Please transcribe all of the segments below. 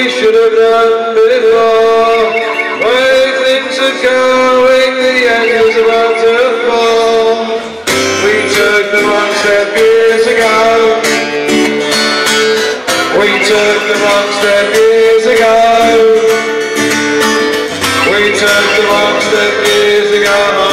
we should have done before. Way things are going, the end is about to fall. We took the wrong step years ago. We took the wrong step years ago. We took the wrong step years ago.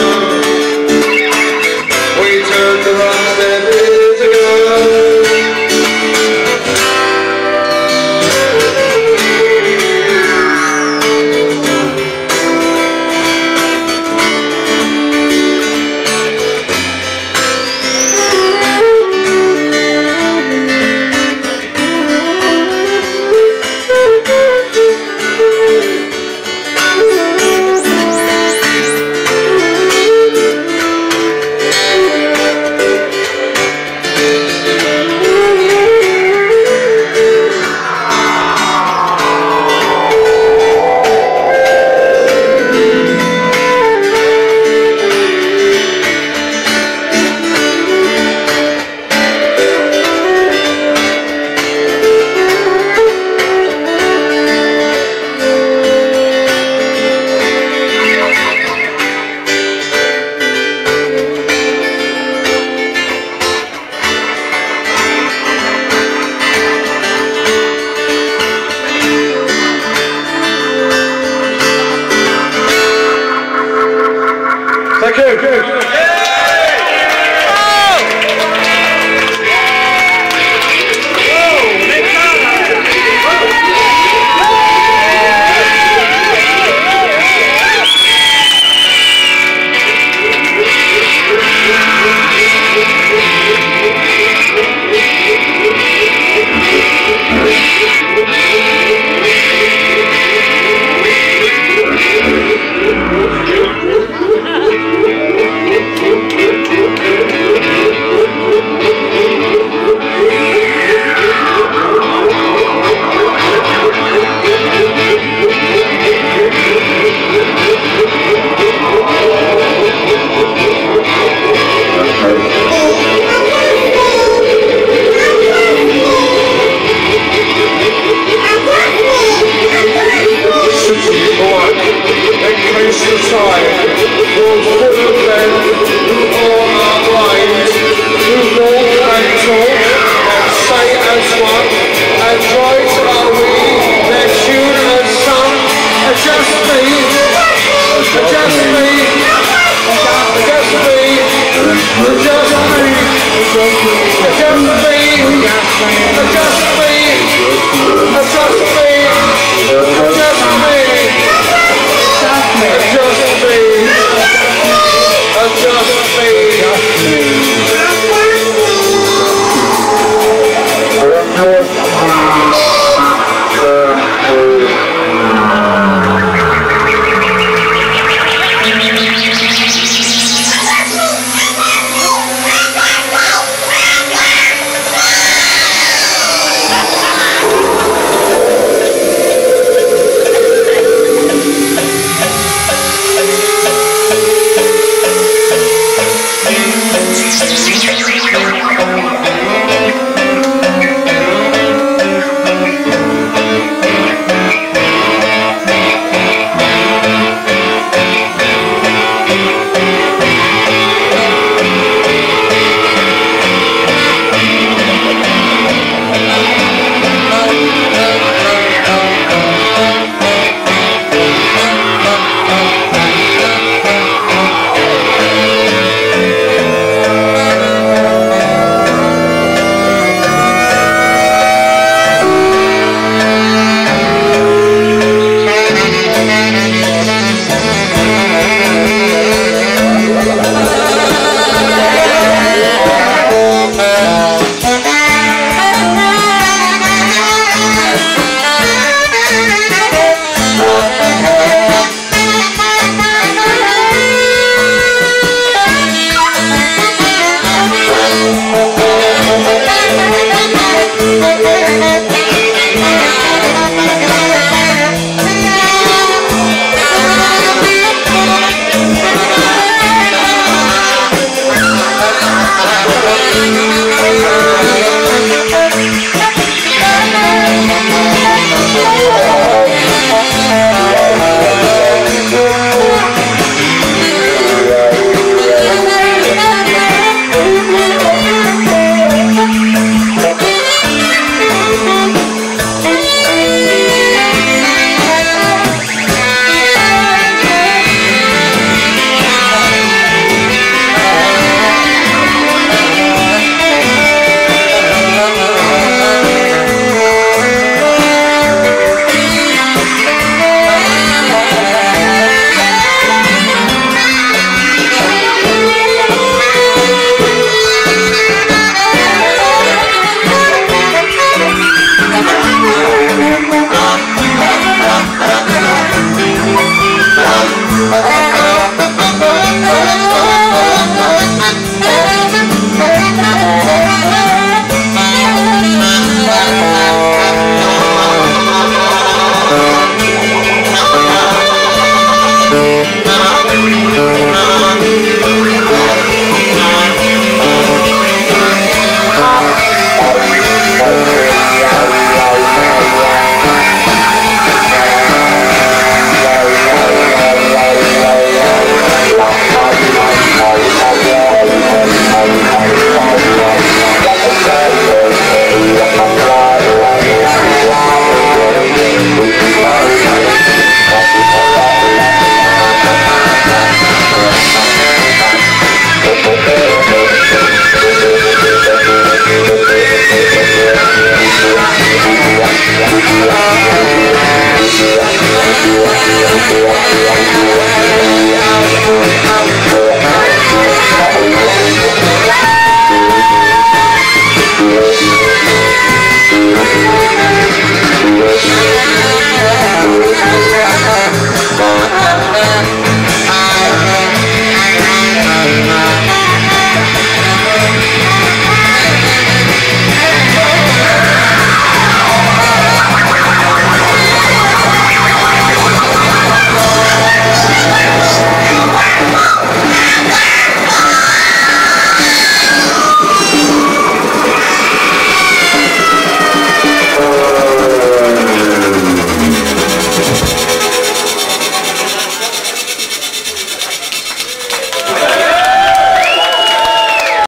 Adjust me! Adjust me! you.